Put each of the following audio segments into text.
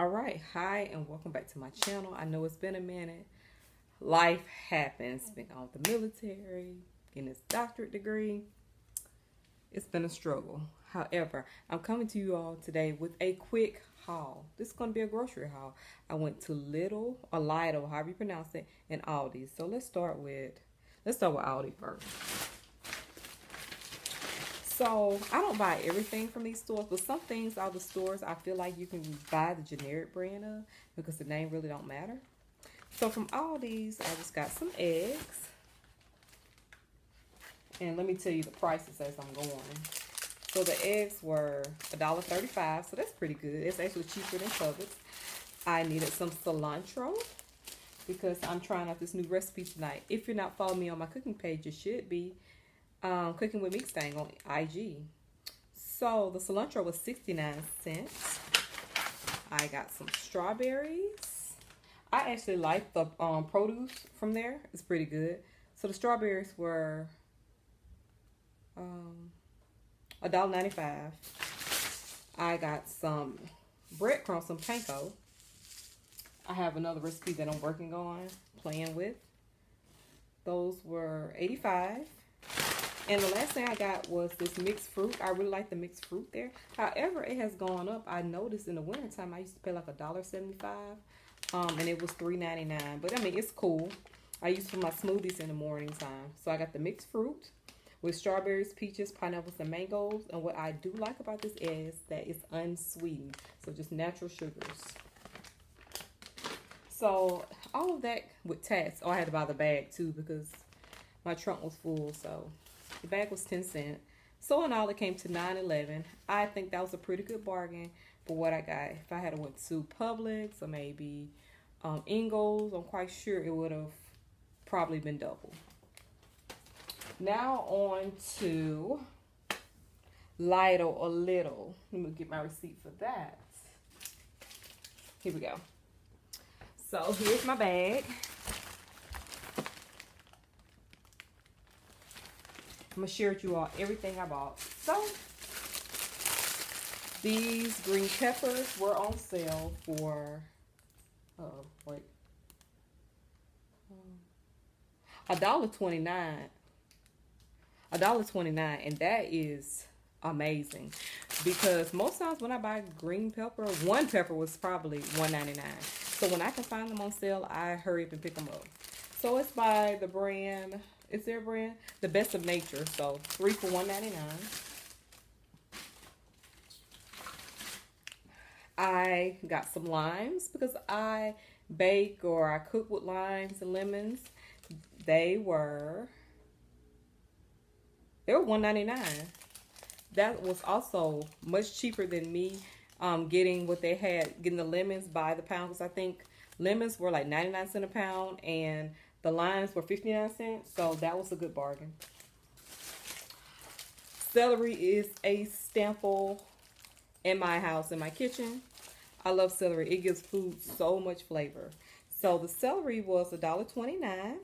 All right, hi, and welcome back to my channel. I know it's been a minute. Life happens. Been on the military, getting this doctorate degree. It's been a struggle. However, I'm coming to you all today with a quick haul. This is going to be a grocery haul. I went to Little or Lido, however you pronounce it, and Aldi. So let's start with let's start with Aldi first. So I don't buy everything from these stores, but some things out the stores I feel like you can buy the generic brand of because the name really don't matter. So from all these, I just got some eggs. And let me tell you the prices as I'm going. So the eggs were $1.35, so that's pretty good. It's actually cheaper than Publix. I needed some cilantro because I'm trying out this new recipe tonight. If you're not following me on my cooking page, you should be um, Cooking with Mikstang on IG. So the cilantro was 69 cents. I got some strawberries. I actually like the um, produce from there. It's pretty good. So the strawberries were um, $1.95. I got some breadcrumbs, some panko. I have another recipe that I'm working on, playing with. Those were 85 and the last thing I got was this mixed fruit. I really like the mixed fruit there. However, it has gone up. I noticed in the wintertime, I used to pay like a dollar seventy-five, um, and it was three ninety-nine. But I mean, it's cool. I use for my smoothies in the morning time. So I got the mixed fruit with strawberries, peaches, pineapples, and mangoes. And what I do like about this is that it's unsweetened. So just natural sugars. So all of that with tax. Oh, I had to buy the bag too because my trunk was full. So the bag was 10 cents. So in all, it came to 9.11. I think that was a pretty good bargain for what I got. If I had went to Publix or maybe um, Ingles, I'm quite sure it would have probably been double. Now on to Lido or Little. Let me get my receipt for that. Here we go. So here's my bag. I'm gonna share with you all everything I bought. So these green peppers were on sale for oh wait. A dollar twenty nine a dollar twenty nine and that is amazing. Because most times when I buy green pepper one pepper was probably one ninety nine so when I can find them on sale I hurry up and pick them up. So it's by the brand is their brand. The Best of Nature. So three for one ninety nine. I got some limes because I bake or I cook with limes and lemons. They were they were one ninety nine. That was also much cheaper than me um, getting what they had, getting the lemons by the pound. Because I think lemons were like 99 cents a pound and the lines were 59 cents, so that was a good bargain. Celery is a staple in my house, in my kitchen. I love celery. It gives food so much flavor. So the celery was $1.29.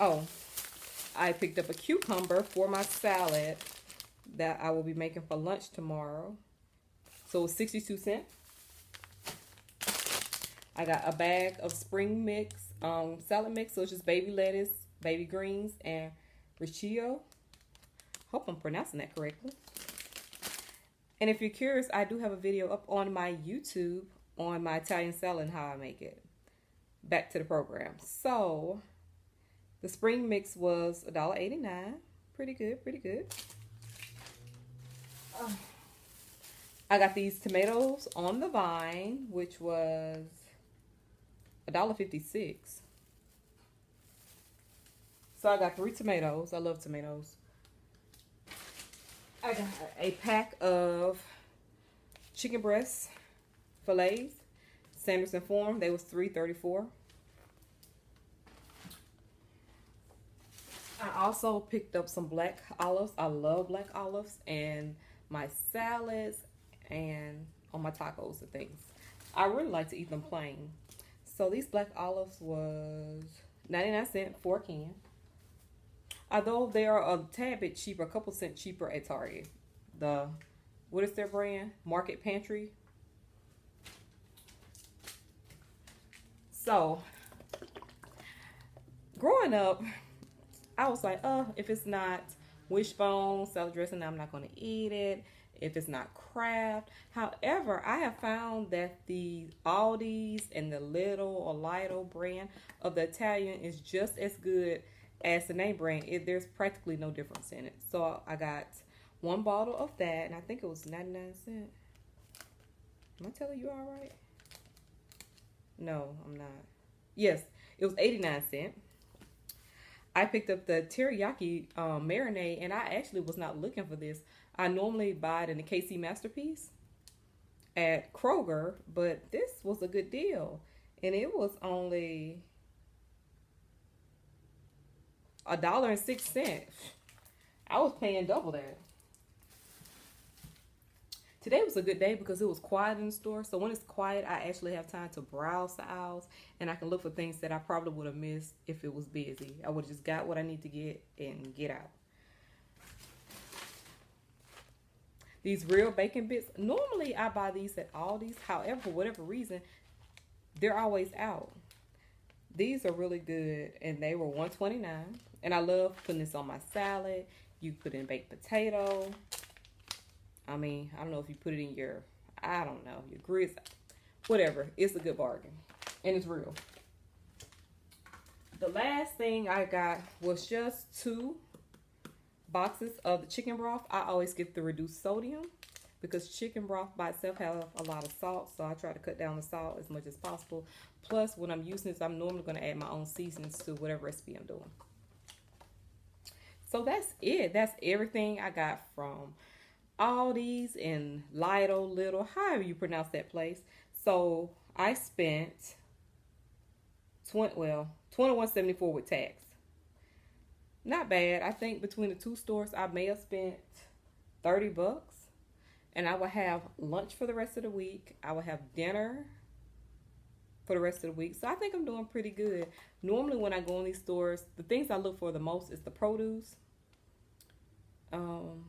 Oh, I picked up a cucumber for my salad that I will be making for lunch tomorrow. So 62 cents. I got a bag of spring mix, um, salad mix. So it's just baby lettuce, baby greens, and riccio. Hope I'm pronouncing that correctly. And if you're curious, I do have a video up on my YouTube on my Italian salad and how I make it. Back to the program. So, the spring mix was $1.89. Pretty good, pretty good. I got these tomatoes on the vine, which was $1.56. So I got three tomatoes. I love tomatoes. I got a pack of chicken breast fillets. Sanderson Farm. They was $3.34. I also picked up some black olives. I love black olives and my salads and on my tacos and things. I really like to eat them plain. So these black olives was 99 cents for a can. Although they are a tad bit cheaper, a couple cent cheaper at Target. The What is their brand? Market Pantry. So, growing up, I was like, oh, if it's not wishbone salad dressing, I'm not going to eat it. If it's not Kraft. However, I have found that the Aldi's and the Little or Lido brand of the Italian is just as good as the name brand. It, there's practically no difference in it. So I got one bottle of that, and I think it was 99 cents. Am I telling you all right? No, I'm not. Yes, it was 89 cents. I picked up the teriyaki um, marinade, and I actually was not looking for this. I normally buy it in the KC Masterpiece at Kroger, but this was a good deal, and it was only a dollar and six cents. I was paying double that. Today was a good day because it was quiet in the store. So when it's quiet, I actually have time to browse the aisles and I can look for things that I probably would have missed if it was busy. I would have just got what I need to get and get out. These real bacon bits, normally I buy these at Aldi's. However, for whatever reason, they're always out. These are really good and they were 129 And I love putting this on my salad. You put in baked potato. I mean, I don't know if you put it in your, I don't know, your grits, whatever. It's a good bargain. And it's real. The last thing I got was just two boxes of the chicken broth. I always get the reduced sodium because chicken broth by itself has a lot of salt. So I try to cut down the salt as much as possible. Plus, when I'm using this, I'm normally going to add my own seasonings to whatever recipe I'm doing. So that's it. That's everything I got from Aldi's and Lido, Little, however you pronounce that place. So I spent 20, well, 21.74 with tax. Not bad. I think between the two stores, I may have spent 30 bucks. And I will have lunch for the rest of the week. I will have dinner for the rest of the week. So I think I'm doing pretty good. Normally when I go in these stores, the things I look for the most is the produce. Um,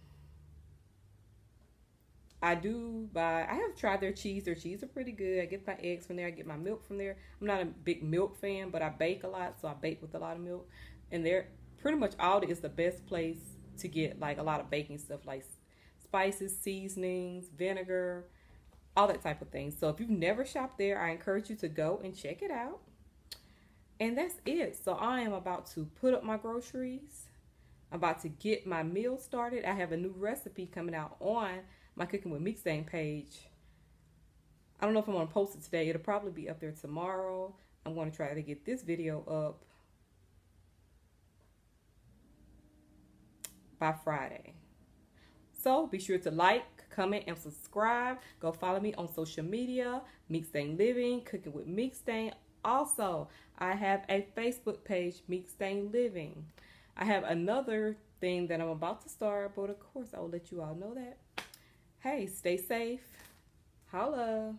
I do buy, I have tried their cheese. Their cheese are pretty good. I get my eggs from there. I get my milk from there. I'm not a big milk fan, but I bake a lot. So I bake with a lot of milk. And they're pretty much Aldi is the best place to get like a lot of baking stuff like spices, seasonings, vinegar, all that type of thing. So if you've never shopped there, I encourage you to go and check it out. And that's it. So I am about to put up my groceries. I'm about to get my meal started. I have a new recipe coming out on my Cooking with Stain page. I don't know if I'm going to post it today. It'll probably be up there tomorrow. I'm going to try to get this video up by Friday. So be sure to like, comment, and subscribe. Go follow me on social media, Stain Living, Cooking with Stain. Also, I have a Facebook page, Mikstang Living. I have another thing that I'm about to start, but of course I will let you all know that. Hey, stay safe. Holla.